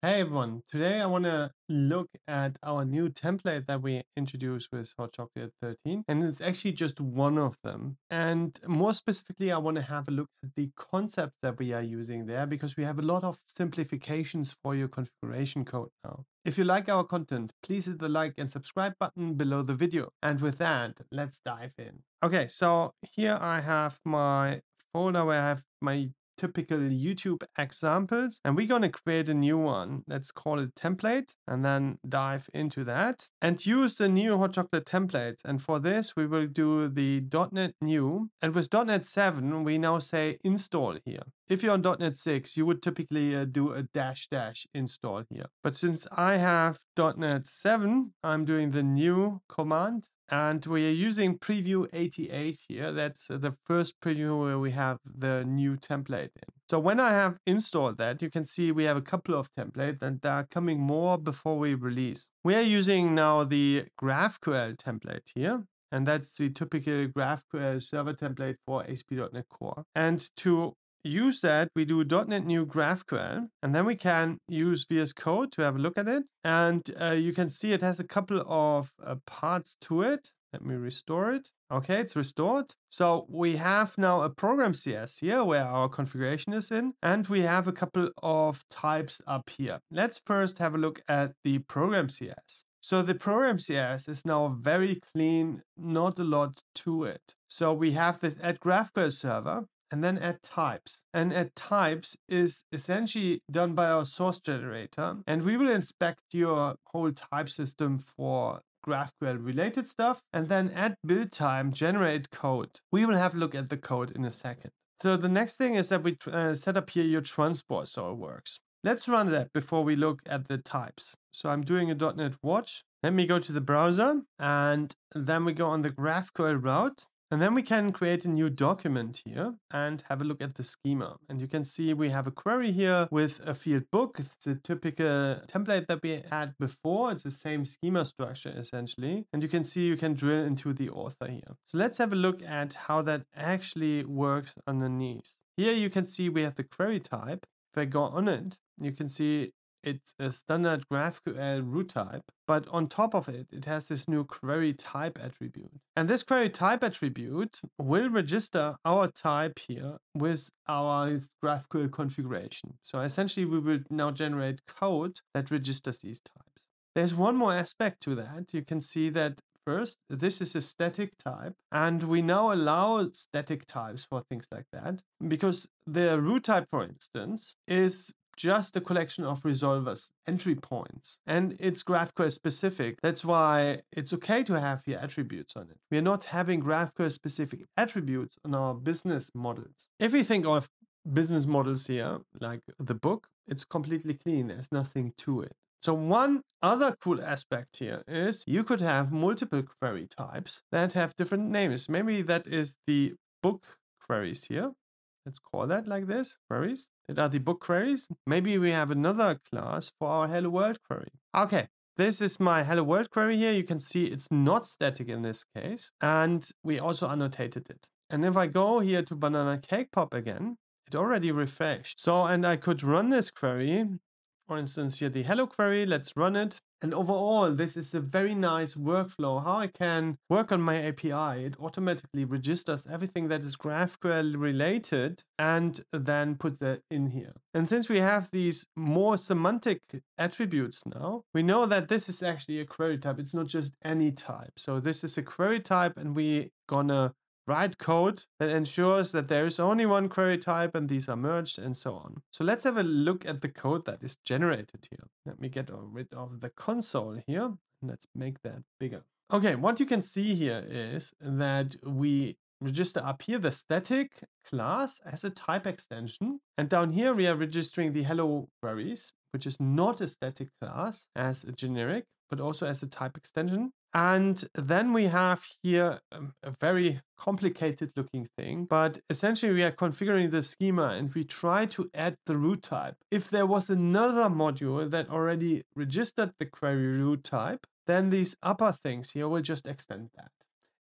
Hey everyone, today I want to look at our new template that we introduced with Hot Chocolate 13 and it's actually just one of them. And more specifically, I want to have a look at the concept that we are using there because we have a lot of simplifications for your configuration code now. If you like our content, please hit the like and subscribe button below the video. And with that, let's dive in. Okay, so here I have my folder where I have my typical YouTube examples. And we're going to create a new one. Let's call it template and then dive into that and use the new hot chocolate templates. And for this, we will do the .NET new. And with .NET 7, we now say install here. If you're on .NET 6, you would typically uh, do a dash dash install here. But since I have .NET 7, I'm doing the new command and we are using preview 88 here. That's the first preview where we have the new template in. So when I have installed that, you can see we have a couple of templates and there are coming more before we release. We are using now the GraphQL template here. And that's the typical GraphQL server template for ASP.NET Core. And to use that, we do .NET New GraphQL, and then we can use VS Code to have a look at it. And uh, you can see it has a couple of uh, parts to it. Let me restore it. Okay, it's restored. So we have now a program CS here where our configuration is in, and we have a couple of types up here. Let's first have a look at the program CS. So the program CS is now very clean, not a lot to it. So we have this add GraphQL server, and then add types. And add types is essentially done by our source generator. And we will inspect your whole type system for GraphQL related stuff and then add build time, generate code. We will have a look at the code in a second. So the next thing is that we uh, set up here your transport so it works. Let's run that before we look at the types. So I'm doing a .NET watch. Let me go to the browser and then we go on the GraphQL route and then we can create a new document here and have a look at the schema. And you can see we have a query here with a field book. It's a typical template that we had before. It's the same schema structure essentially. And you can see you can drill into the author here. So let's have a look at how that actually works underneath. Here you can see we have the query type. If I go on it, you can see it's a standard GraphQL root type, but on top of it, it has this new query type attribute. And this query type attribute will register our type here with our GraphQL configuration. So essentially, we will now generate code that registers these types. There's one more aspect to that. You can see that first, this is a static type, and we now allow static types for things like that because the root type, for instance, is just a collection of resolvers, entry points, and it's GraphQL specific. That's why it's okay to have here attributes on it. We are not having GraphQL specific attributes on our business models. If we think of business models here, like the book, it's completely clean. There's nothing to it. So one other cool aspect here is you could have multiple query types that have different names. Maybe that is the book queries here. Let's call that like this, queries. That are the book queries. Maybe we have another class for our hello world query. Okay, this is my hello world query here. You can see it's not static in this case. And we also annotated it. And if I go here to Banana Cake Pop again, it already refreshed. So, and I could run this query. For instance, here the hello query, let's run it. And overall, this is a very nice workflow, how I can work on my API. It automatically registers everything that is GraphQL related and then put that in here. And since we have these more semantic attributes now, we know that this is actually a query type. It's not just any type. So this is a query type and we gonna write code that ensures that there is only one query type and these are merged and so on. So let's have a look at the code that is generated here. Let me get rid of the console here. Let's make that bigger. Okay, what you can see here is that we register up here the static class as a type extension. And down here we are registering the hello queries, which is not a static class as a generic, but also as a type extension. And then we have here um, a very complicated looking thing, but essentially we are configuring the schema and we try to add the root type. If there was another module that already registered the query root type, then these upper things here will just extend that.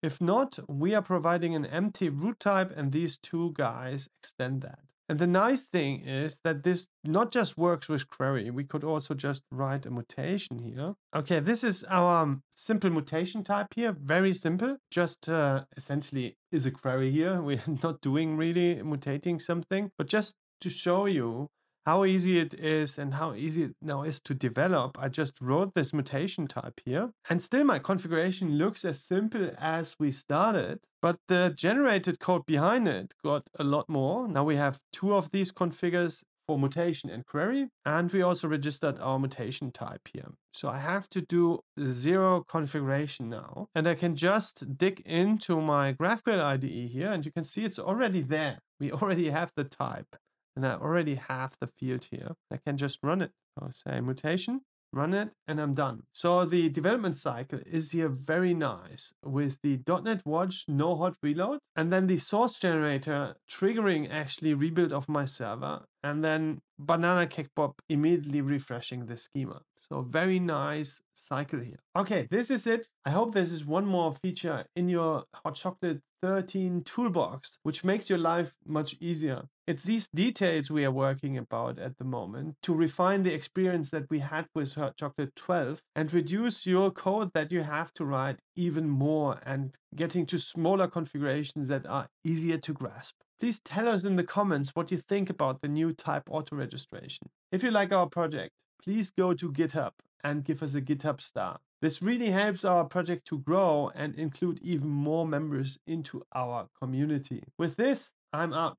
If not, we are providing an empty root type and these two guys extend that. And the nice thing is that this not just works with query, we could also just write a mutation here. Okay, this is our um, simple mutation type here, very simple, just uh, essentially is a query here. We're not doing really mutating something, but just to show you how easy it is and how easy it now is to develop, I just wrote this mutation type here. And still my configuration looks as simple as we started, but the generated code behind it got a lot more. Now we have two of these configures for mutation and query, and we also registered our mutation type here. So I have to do zero configuration now, and I can just dig into my GraphQL IDE here, and you can see it's already there. We already have the type and I already have the field here. I can just run it. I'll say mutation, run it, and I'm done. So the development cycle is here very nice with the .NET Watch no hot reload, and then the source generator triggering actually rebuild of my server, and then Banana Cake Pop immediately refreshing the schema. So very nice cycle here. Okay, this is it. I hope this is one more feature in your Hot Chocolate 13 toolbox, which makes your life much easier. It's these details we are working about at the moment to refine the experience that we had with Hot Chocolate 12 and reduce your code that you have to write even more and getting to smaller configurations that are easier to grasp. Please tell us in the comments what you think about the new type auto registration. If you like our project, please go to GitHub and give us a GitHub star. This really helps our project to grow and include even more members into our community. With this, I'm out.